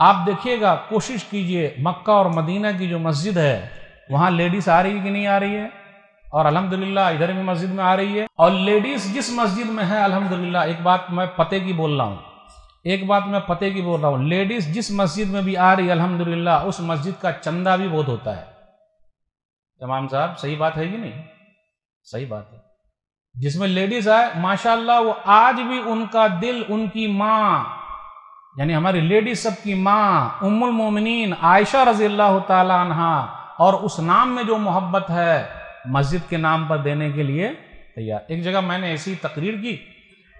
आप देखिएगा, कोशिश कीजिए, मक्का और मदीना की जो मस्जिद है, वहाँ लेडीज़ आ रही है कि नहीं आ रही है? और अल्हम्दुलिल्लाह, इधर भी मस्जिद में आ रही है। और लेडीज़ जिस मस्जिद में है, अल्हम्दुलिल्लाह, एक बात मैं पते की बोल रहा हूँ। एक बात मैं पते की बोल रहा हूँ, लेडीज़ जिस मस्जिद में भी आ रही है, अल्हम्दुलिल्लाह, उस मस्जिद का चंदा भी बहुत होता है। तमाम साहब, सही बात है कि नहीं? सही बात है। जिसमें लेडीज़ आए, माशाल्लाह, वो आज भी उनका दिल, उनकी माँ यानी हमारी लेडीज़ सबकी माँ, उम्मुल मोमिनीन, आयशा रज़ी अल्लाह तहा और उस नाम में जो मोहब्बत है, मस्जिद के नाम पर देने के लिए तैयार। एक जगह मैंने ऐसी तकरीर की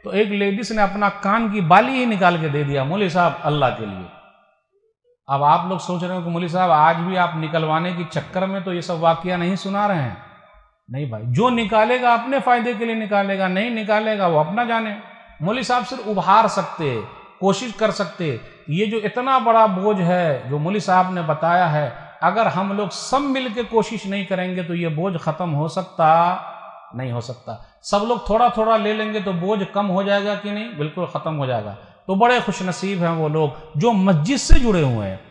तो एक लेडीज़ ने अपना कान की बाली ही निकाल के दे दिया, मोली साहब, अल्लाह के लिए। अब आप लोग सोच रहे हो कि मोली साहब, आज भी आप निकलवाने के चक्कर में तो ये सब वाक्य नहीं सुना रहे हैं? नहीं भाई, जो निकालेगा अपने फ़ायदे के लिए निकालेगा, नहीं निकालेगा, वो अपना जाने। मोली साहब सिर्फ़ उभार सकते कोशिश कर सकते। ये जो इतना बड़ा बोझ है, जो मुली साहब ने बताया है, अगर हम लोग सब मिल के कोशिश नहीं करेंगे तो ये बोझ खत्म हो सकता? नहीं हो सकता। सब लोग थोड़ा थोड़ा ले लेंगे तो बोझ कम हो जाएगा कि नहीं? बिल्कुल खत्म हो जाएगा। तो बड़े खुशनसीब हैं वो लोग, जो मस्जिद से जुड़े हुए हैं।